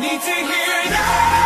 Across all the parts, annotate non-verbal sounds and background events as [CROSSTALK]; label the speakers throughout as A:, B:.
A: Need to hear it.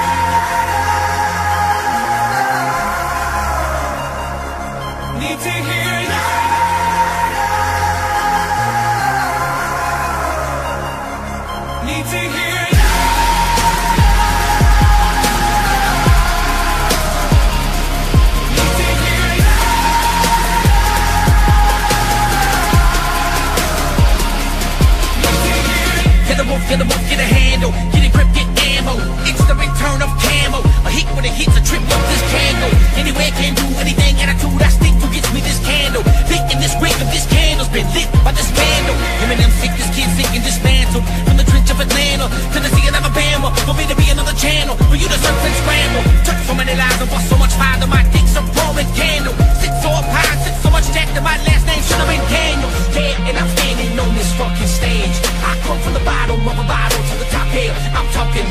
B: This kid and dismantled. From the trench of Atlanta sea of Alabama. For me to be another channel. For you to surf and scramble. Touch so many lives and bust so much fire that my dick's a roaring candle. Sit so up high, sit so much jack that my last name should have been Daniel. Yeah, and I'm standing on this fucking stage. I come from the bottom of a bottle to the top here. I'm talking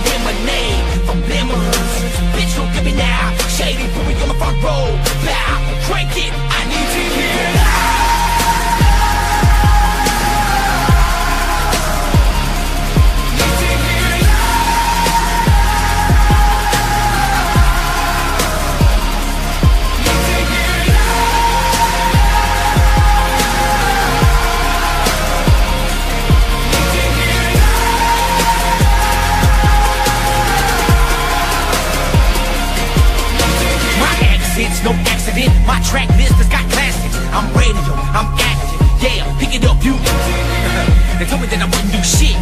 B: track has got classics. I'm radio, I'm active. Yeah, pick it up, you. [LAUGHS] they told me that I wouldn't do shit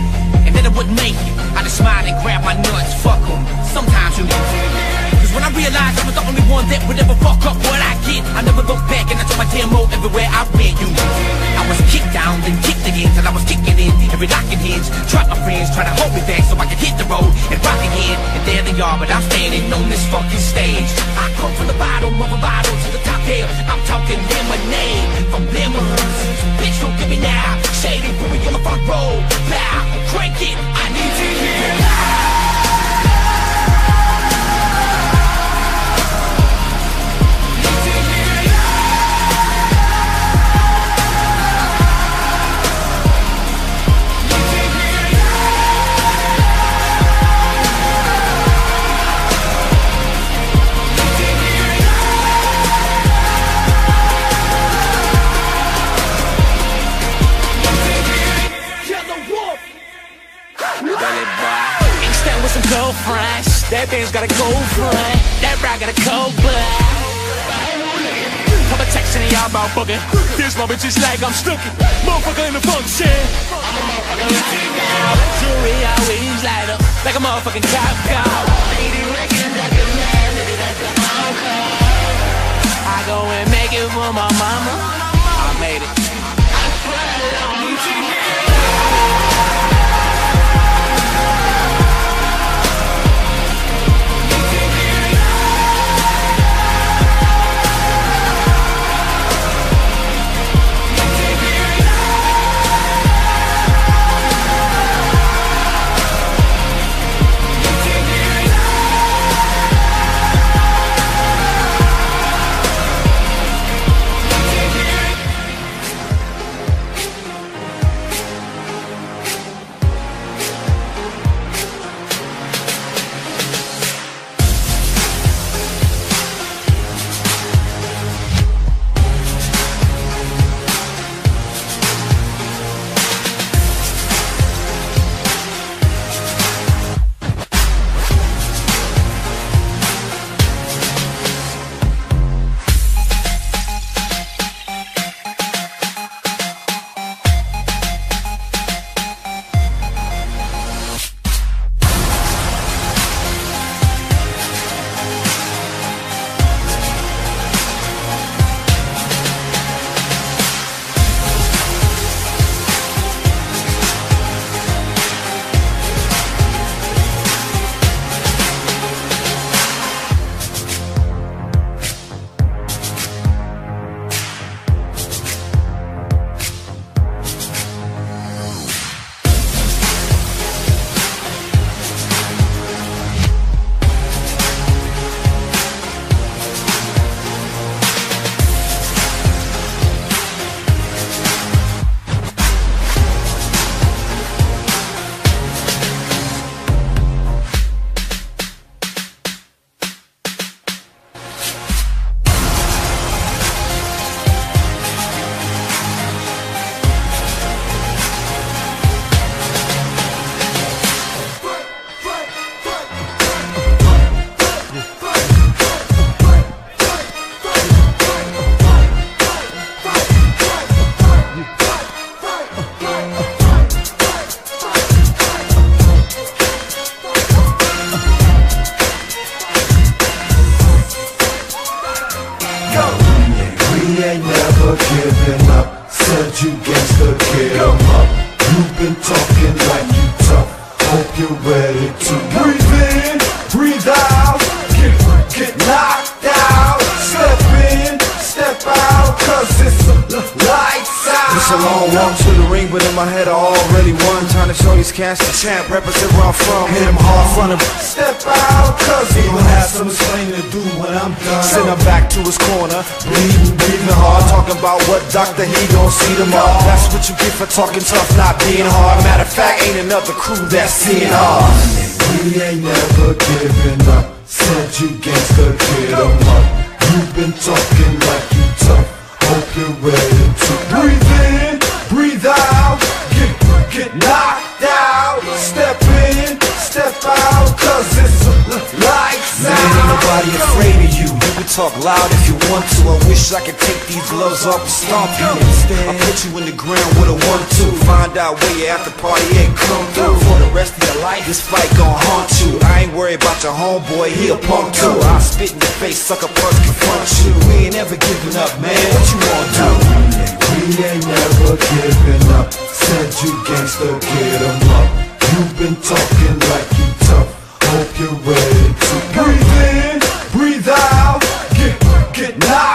B: and that I wouldn't make it. I just smiled and grabbed my nuts. Fuck 'em. Sometimes you. Cause when I realized I was the only one that would ever fuck up what I get, I never looked back and I took my demo everywhere I went. You. I was kicked down, then kicked again till I was kicking in every lock and hinge. Drop my friends, try to hold me back so I could hit the road and rock again. And there they are, but I'm standing on this fucking stage. I come from the bottom of a bottle to the top here. I'm talking lemonade from lemons. Bitch, don't get me now. Shady, put me on the front row. Bow, crank it. I need to hear girlfriends. That band's got a cold front. That ride got a cold blood. Couple texts and y'all about booking. This moment just like I'm stuck. Motherfucker in the function. Jewelry always light up like a motherfucking cop car. I go and make it for my mama. I made it.
C: Bleeding, breathing hard, talking about what doctor he gon' see tomorrow. That's what you get for talking tough, not being hard. Matter of fact, ain't another crew that's seeing hard.
D: We ain't never giving up. Said you gangsta, get 'em up. You've been talking like you tough. Hope you're ready to breathe in, breathe out, get get knocked out. Step in, step out, cause it's lights
C: Man, ain't nobody afraid of you. You talk loud if you want to. I wish I could take these gloves off and stomp you. I put you in the ground with a one-two. Find out where your after party ain't come through. For the rest of your life, this fight gon' haunt you. I ain't worried about your homeboy, he a punk too. I spit in your face, sucker punch, confront you. We ain't ever giving up, man. What you wanna do?
D: We ain't never giving up. Said you gangsta, get 'em up. You've been talking like you tough. Hope you're ready to breathe in, breathe out, get get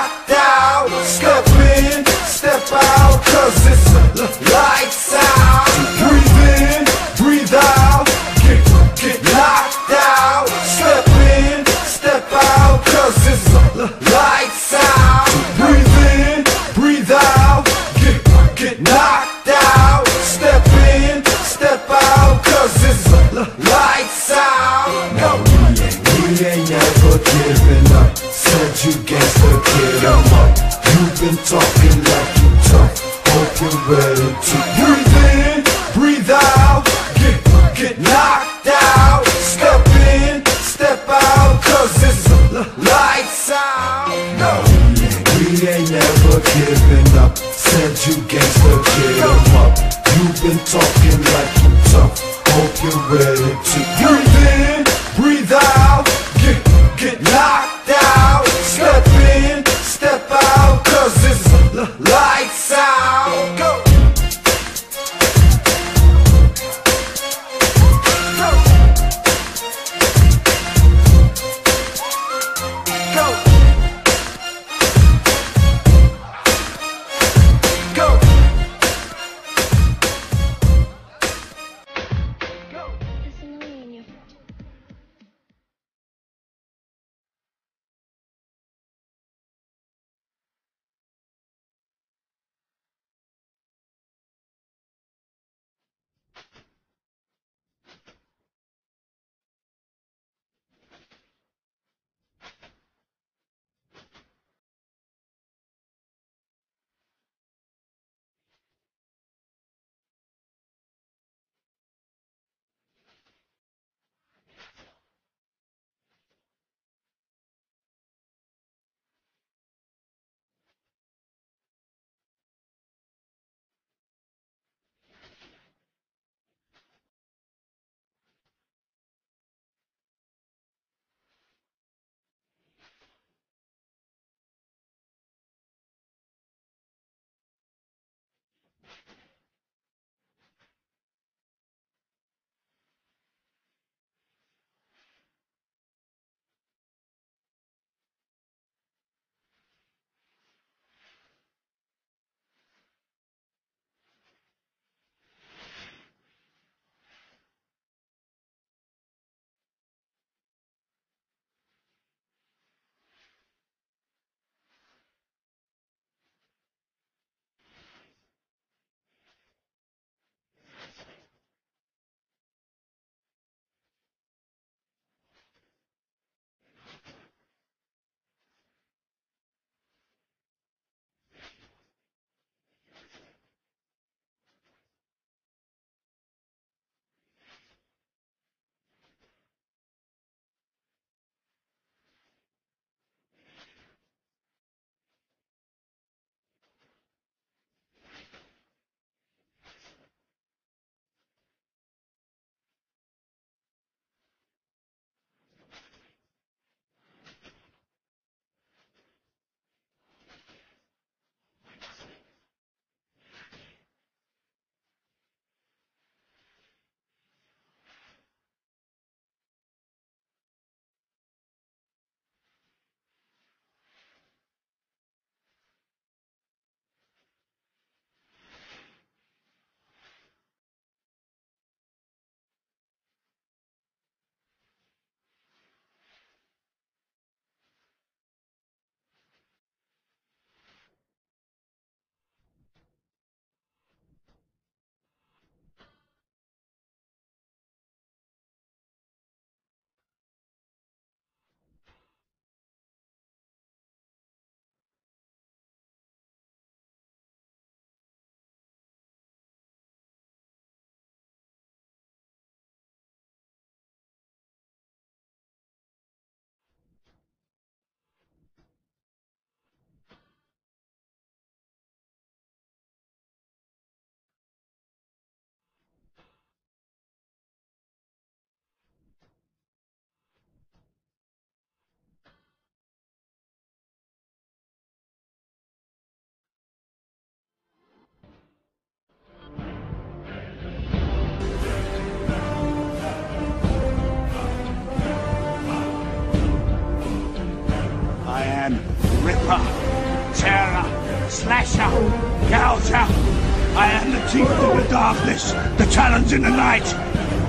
E: I am the in the darkness, the challenge in the night.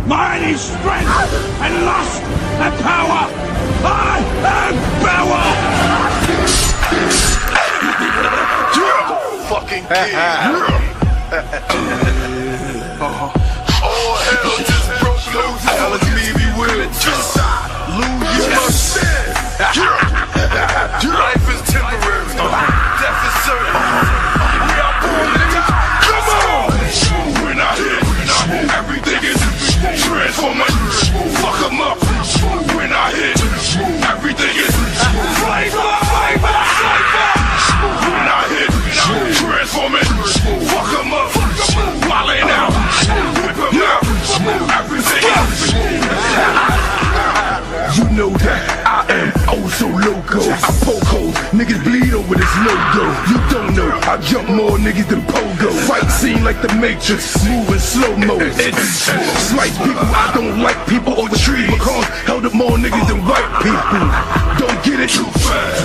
E: Mine is strength and lust and power. I am power.
F: fucking [LAUGHS] kid. [LAUGHS]
G: logo. You don't know, I jump more niggas than pogo. Fight scene like the Matrix, moving slow mo. It's slice people, I don't like people over trees. McCall held up more niggas than white people. Don't get it,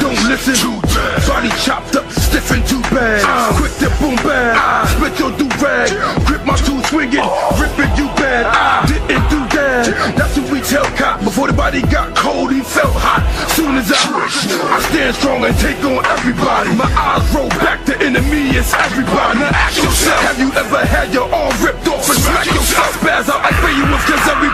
G: don't listen. Strong and take on everybody. My eyes roll back, the enemy is everybody. Now ask yourself, have you ever had your arm ripped off and smack yourself? Spaz out where you was, cause everything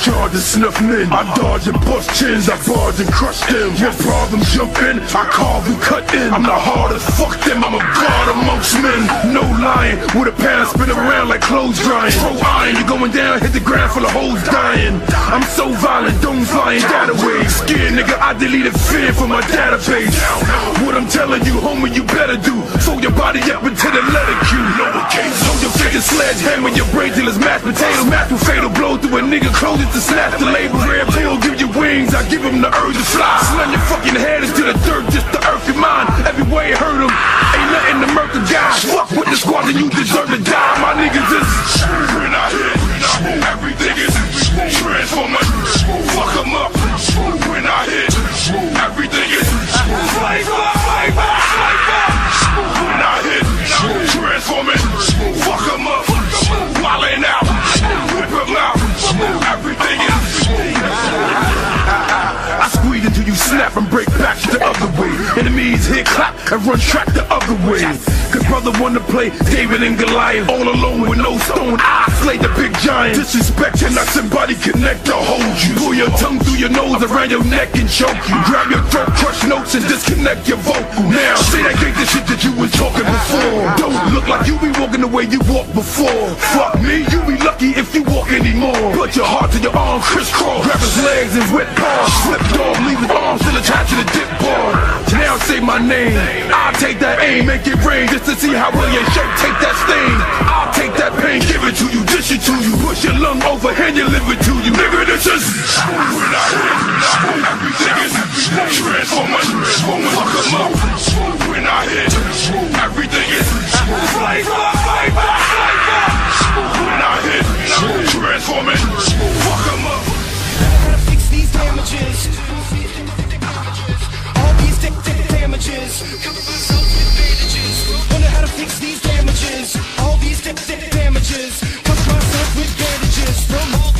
G: charge and snuff men. I dodge and bust chins, I barge and crush them. When problems jump in, I carve and cut in. I'm the hardest, fuck them, I'm a god amongst men. No lying, with a pan spin around like clothes drying. Throw iron, you're going down, hit the ground full of hoes dying. I'm so violent, don't flying that away. Scared nigga, I deleted fear from my database. What I'm telling you, homie, you better do. Fold your body up into the letter Q. Lowercase, hold your finger, sledgehammer your brain till it's mashed potato. Mashed with fatal blow through a nigga clothes to snap the label. Red pill, give you wings, I give him the urge to fly. Slam your fucking head into the dirt, just the earth and mine. Every way it hurt him, ain't nothing to murder guys. Fuck with the squad and you deserve to die. My niggas is.
F: When I hit, everything is transforming. Fuck 'em up. When I hit, everything is flavor,
G: break back the other way. Enemies hit clap and run track the other way. Cause brother wanna play David and Goliath all alone with no stone. I slay the big giant. Disrespect and not somebody connect to hold you. Pull your tongue through your nose around your neck and choke you. Grab your throat, crush notes and disconnect your vocal. Now say that gangsta shit that you was talking before. Don't look like you be walking the way you walked before. Fuck me, you be lucky if you walk anymore. Put your heart to your arm, crisscross. Grab his legs and whip paws. Slip dog, leave his arms in the still attached to the dip bar. Now say my name. I'll take that aim, make it rain just to see how well your shirt take that stain. I'll take that pain, give it to you, dish it to you. Push your lung over, hand your liver to you. Nigga, this is.
F: When I hit, everything is transforming. Fuck 'em up. When I hit, everything is flavor, flavor, flavor. When I hit, transforming. Fuck 'em up.
H: how to fix these damages. These da- da- damages. Cover myself with bandages. Wonder how to fix these damages. All these da- da- damages. Cover myself with bandages from all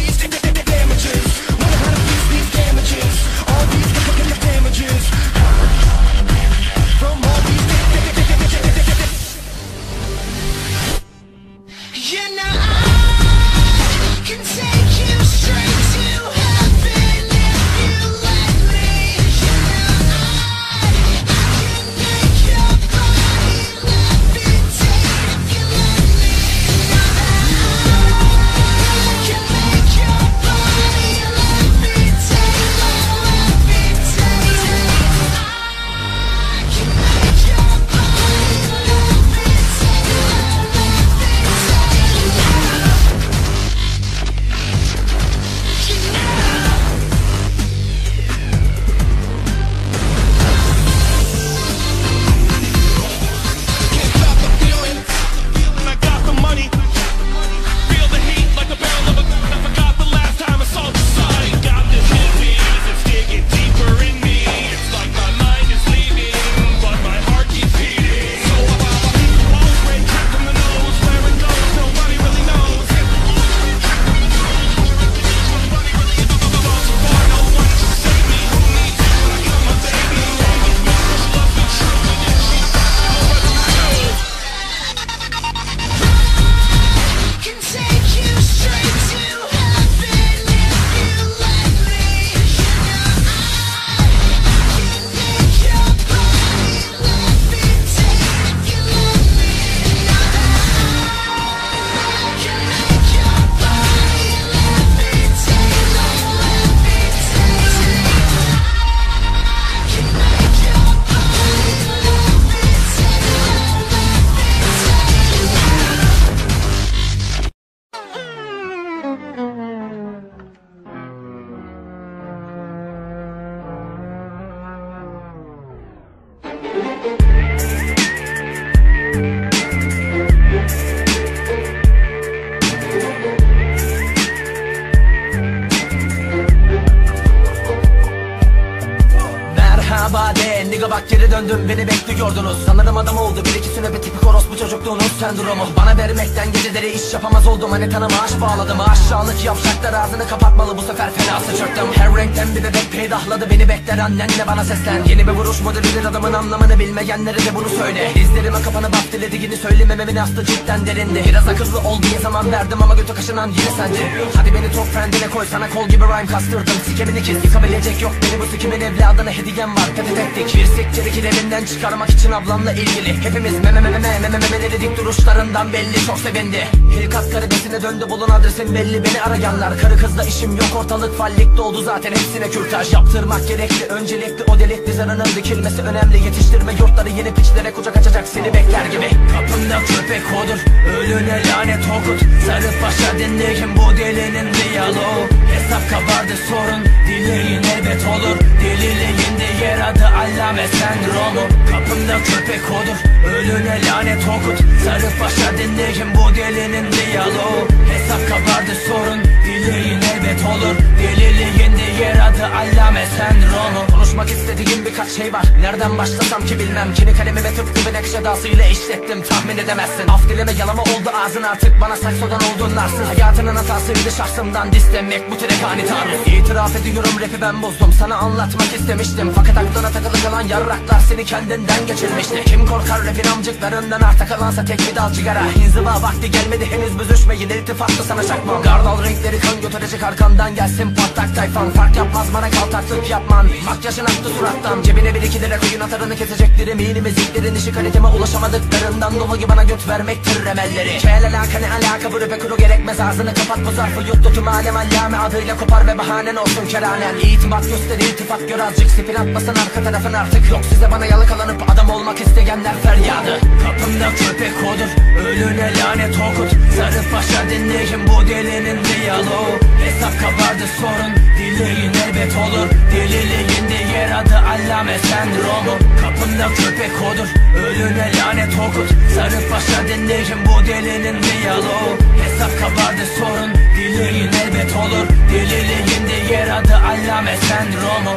I: döndüm beni bekliyordunuz Sanırım adam oldu. Bir ikisine bir tipik orospu çocukluğunuz sendromu Bana vermekten geceleri iş yapamaz oldum. Manetana maaş bağladım. Aşağılık yavşaklar ağzını kapatmalı. Bu sefer fena sıçırttım Her renkten bir bebek peydahladı. Beni bekler annenle bana seslen. Yeni bir vuruş modelidir adamın anlamını bilmeyenlere de bunu söyle. Dizlerime kapanı bak dilediğini söylemememin aslı cidden derindi. Biraz akıllı ol diye zaman verdim ama götü kaşınan yine sendin Hadi beni top friendine koy. Sana kol gibi rhyme kastırdım. Sikemini kes yıkabilecek yok beni. Bu sikimin evladına hediyem var. Fethet ettik. Bir siktir evinden çıkarmak için ablamla ilgili. Hepimiz meme meme meme meme memeleri dik duruşlarından belli çok sevindi. Hilkat karibesine döndü bulun adresin belli beni arayanlar Karı kızla işim yok ortalık fallik doldu zaten hepsine kürtaj. Yaptırmak gerekli öncelikli o delikli zarının dikilmesi önemli. Yetiştirme yurtları yeni piçlere kucak açacak seni bekler gibi. Kapında köpek odur ölüne lanet okut. Sarı paşa dinleyin bu delinin diyaloğu Hesap kabardı sorun dileğin elbet olur. Deliliğinde yer adı allame sendromu. Kapında köpek odur ölüne lanet okut. Sarı paşa dinleyin bu delinin diyaloğu. Hesap kabardı sorun dileğin elbet olur. Deliliğinde yer adı allame sendromu. Konuşmak istediğim birkaç şey var. Nereden başlasam ki bilmem. Kini kalemime tıpkı bir nakış edasıyla işlettim. Tahmin edemezsin. Af dileme yalama oldu ağzın artık. Bana saksodan oldun narsın Hayatının hatasıydı şahsımdan distemek. Bu tere hani tanrı İtiraf ediyorum rapi ben bozdum. Sana anlatmak istemiştim. Fakat aklına takılı kalan yarraklar Seni kendinden geçirmişti. Kim korkar rapin amcıklarından Arta kalansa tek bir dal cigara. İnziva vakti gelmedi henüz büzüşmeyin. İltifatlı sana çakmam Gardal renkleri kan götürecek arkandan Gelsin patlak tayfan. Fark yapmaz bana kaltaklık yapman. Makyajın aktı surattan. Cebine bir iki lira koyun atarını kesecektir eminim eziklerin işi kaliteme ulaşamadıklarından dolayı bana göt vermektir remelleri Kel alaka ne alaka? Bu rape kuru gerekmez ağzını kapat. Bu zarfı yuttu tüm alem allame adıyla kopar ve bahanen olsun keranen. İtimat göster iltifat gör. Azıcık spin atmasın arka tarafın artık. Yok size bana yalakalanıp adam olmak isteyenler feryadı. Kapımda köpek odur ölüne lanet okut. Sarı paşa dinleyin bu delinin diyaloğu. Hesap kabardı sorun dileğin elbet olur. Deliliğinde yer adı allame sendromu. Kapında köpek odur. Ölüne lanet okut Sarı paşa dinleyin bu delinin diyaloğu. Hesap kabardı sorun. Dileğin elbet olur. Deliliğinde yer adı allame sendromu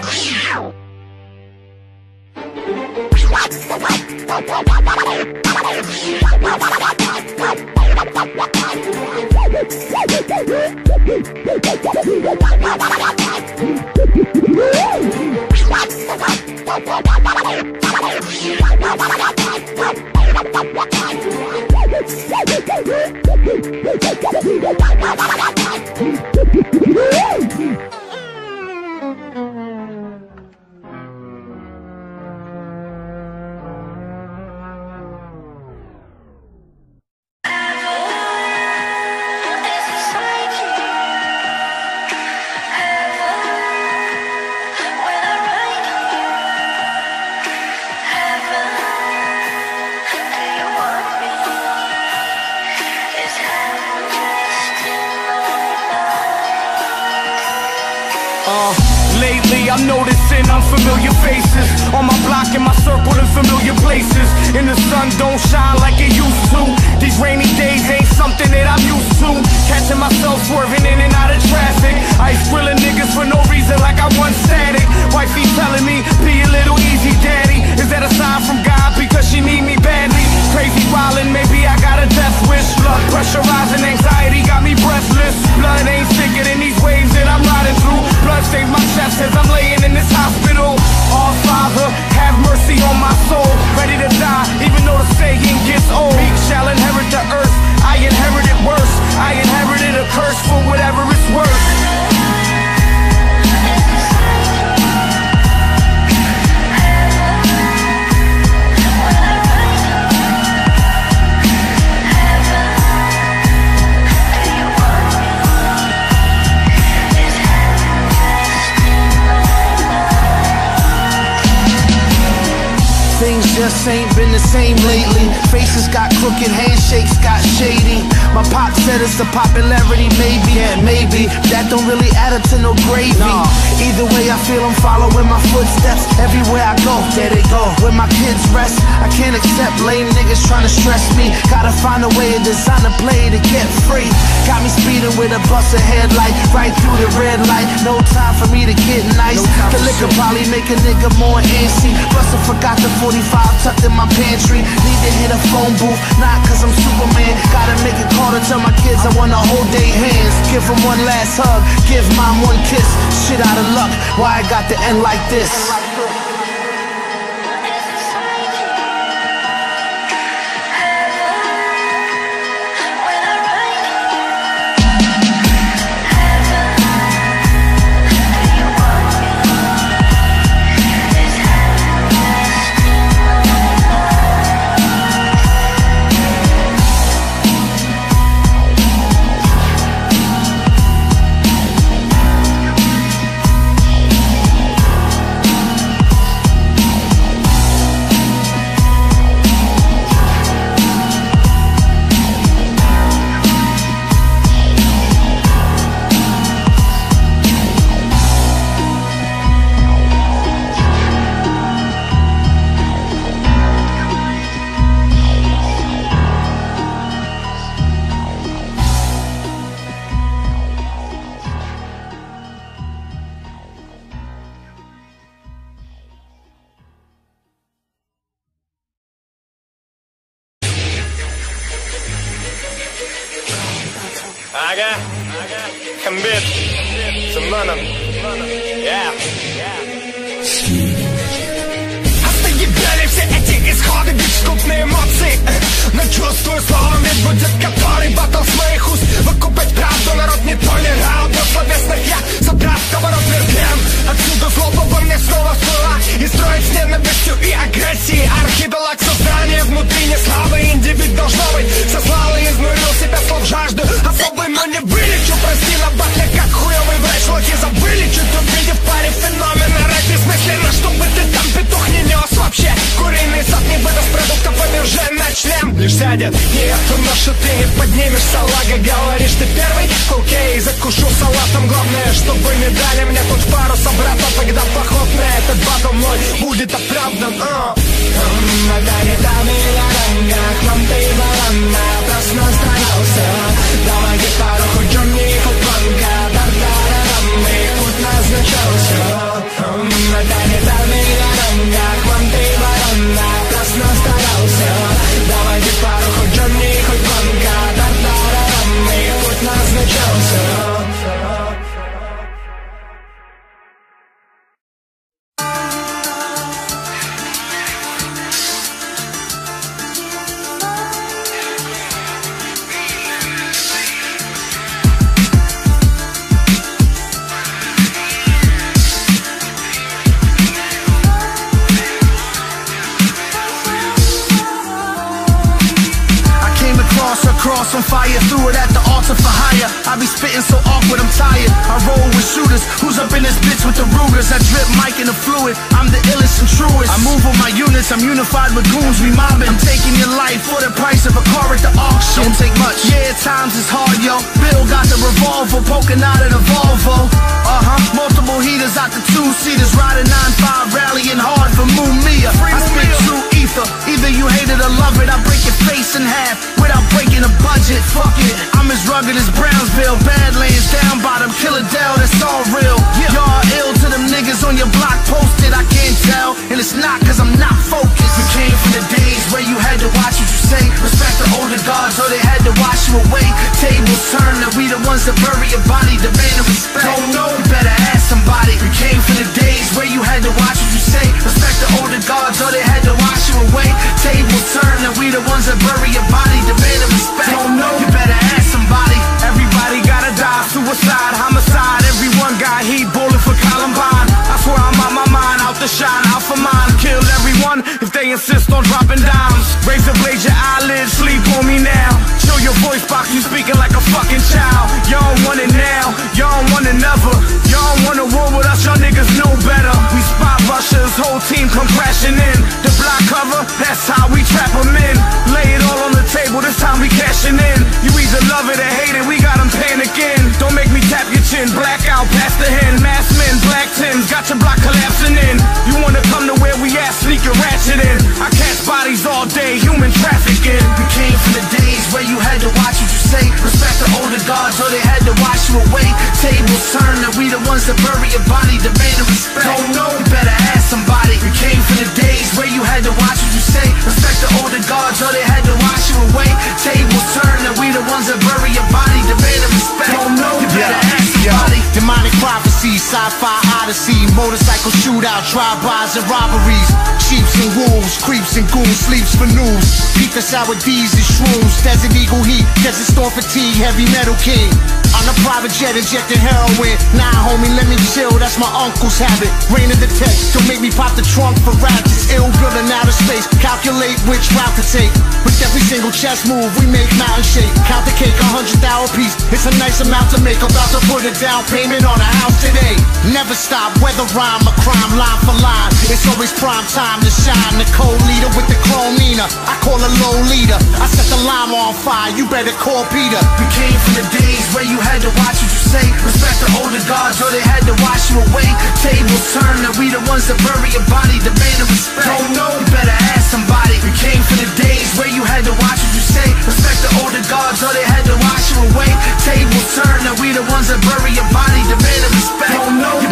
J: Uh,
K: same lately. Faces got crooked, handshakes got. My pop said it's the popularity, maybe, yeah, maybe. That don't really add up to no gravy. Either way, I feel I'm following my footsteps. Everywhere I go, there they go. Where my kids rest, I can't accept lame niggas trying to stress me. Gotta find a way to design a play to get free. Got me speeding with a bust headlight, right through the red light. No time for me to get nice. the liquor probably make a nigga more antsy. Plus forgot the 45 tucked in my pantry. Need to hit a phone booth, not cause I'm Superman. Gotta make a call to tell my kids I wanna hold their hands. Give them one last hug, give mom one kiss. Shit out of luck, why I got to end like this?
H: сядет. Нет, но ты не поднимешь салага Говоришь, ты первый. В окей, закушу салатом. Главное, чтобы не дали мне тут пару собрата Тогда поход на этот батл мой будет оправдан. А. Давай гитару, хоть Джонни, хоть Банка, да да да да, мы путь назначался.
K: Across a cross on fire, threw it at the altar for hire. I be spitting so awkward, I'm tired. I roll with shooters, who's up in this bitch with the Rugers? I drip mic in the fluid, I'm the illest and truest. I move with my units, I'm unified with goons, we mobbing. I'm taking your life for the price of a car at the auction. Don't take much, yeah, times is hard, yo. Bill got the revolver poking out of the Volvo. Uh huh, multiple heaters out the two seaters, riding 9-5, rallying hard for Mumia. I spit true ether, either you hate it or love it. I break your face in half without breaking a budget. Fuck it, I'm as rugged as Brownsville, Badlands, down bottom, Killer Dell, that's all real. Y'all ill to them niggas on your block posted, I can't tell, and it's not cause I'm not focused. We came from the days where you had to watch what you say, respect the older gods, or they had to wash you away. Tables turn, and we the ones that bury your body, demanding respect. Don't know, you better ask somebody. We came from the days where you had to watch what you say, respect the older gods, or they had to wash you away. Tables turn, and we the ones that bury your body, respect. Don't know,
J: team come crashing in. The block cover, that's how we trap them in. Lay it all on the table, this time we cashing in. You either love it or hate it, we got them paying again. Don't make me tap your Attention, blackout, past the hand, mass men, black tins, got your block collapsing in. You wanna come to where we at, sneak your ratchet in. I catch bodies all day, human trafficking.
K: We came from the days where you had to watch what you say. Respect the older gods, or they had to wash you away. Tables turn, and we the ones that bury your body, demanding respect. Don't know, you better ask somebody. We came from the days where you had to watch what you say. Respect the older gods, or they had to wash you away. Tables turn, and we the ones that bury your body, demanding respect. Don't know, you better ask
L: Prophecies, sci-fi odyssey, motorcycle shootout, drive-bys and robberies, sheeps and wolves, creeps and ghouls, sleeps for news, the sour D's and shrooms, desert eagle heat, desert storm fatigue, heavy metal king. On a private jet injecting heroin. Nah, homie, let me chill. That's my uncle's habit. Rain of the text, don't make me pop the trunk for ratchets. Ill building out of space. Calculate which route to take. With every single chess move, we make mountain shake. Count the cake, a hundred thousand piece. It's a nice amount to make. About to put a down payment on a house today. Never stop, whether rhyme or crime, line for line. It's always prime time to shine. The co-leader with the chrome Nina. I call a low leader. I set the llama on fire. You better call Peter.
K: We came from the days where you had to watch what you say. Respect the older gods, or they had to wash you away. Tables turn, and we the ones that bury your body, demanding respect. Don't know, you better ask somebody. We came from the days where you had to watch what you say. Respect the older gods, or they had to wash you away. Tables turn, and we the ones that bury your body, demanding respect. Don't know,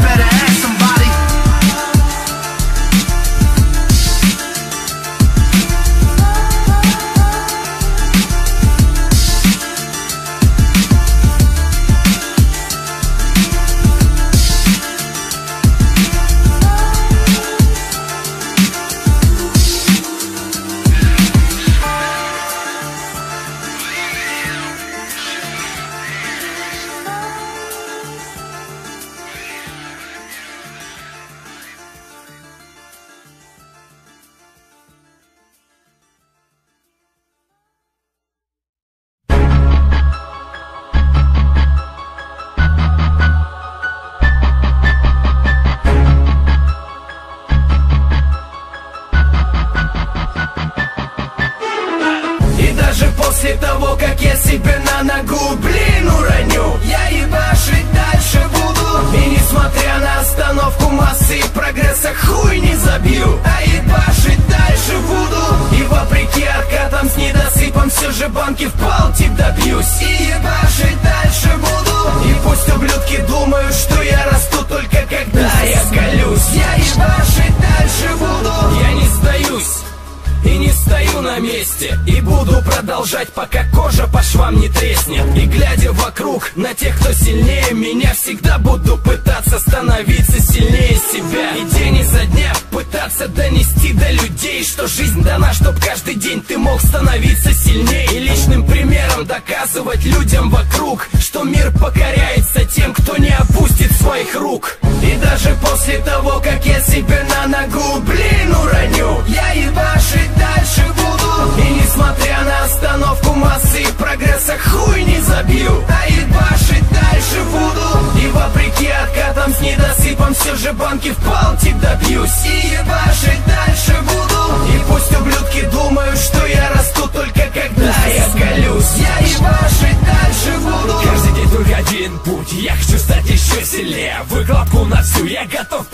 I: пока кожа по швам не треснет. И глядя вокруг на тех, кто сильнее меня Всегда буду пытаться становиться сильнее себя. И день изо дня пытаться донести до людей Что жизнь дана, чтоб каждый день ты мог становиться сильнее. И личным примером доказывать людям вокруг Что мир покоряется тем, кто не опустит своих рук. И даже после того, как я себе на ногу, блин, уроню Я ебашить дальше буду. И несмотря на остановку массы и прогресса хуй не забью. А ебашить дальше буду. И вопреки откатам с недосыпом все же банки в палтик добьюсь. И ебашить дальше буду. И пусть ублюдки думают, что я расту только когда я колюсь. Я ебашить дальше буду.
A: Каждый день только один путь. Я хочу стать еще сильнее. Выкладку на всю. Я готов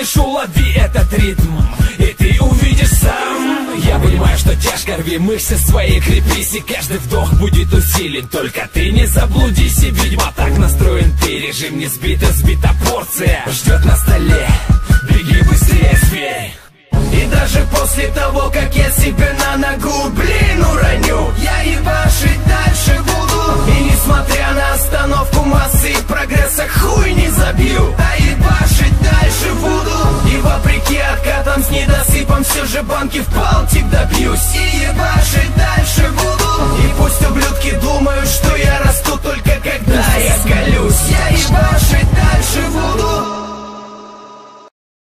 A: любого к финишу Лови этот ритм. И ты увидишь сам. Я понимаю, что тяжко Рви мышцы свои, крепись И каждый вдох будет усилен. Только ты не заблудись И, видимо, так настроен. Ты Режим не сбит, а сбита порция. Ждет на столе. Беги быстрее, зверь
I: И даже после того, как я себе на ногу, блин, уроню Я ебашить дальше И несмотря на остановку массы и прогресса хуй не забью. А ебашить дальше буду. И вопреки откатам с недосыпом все же банки в палтик добьюсь. И ебашить дальше буду. И пусть ублюдки думают, что я расту только когда я колюсь. Я ебашить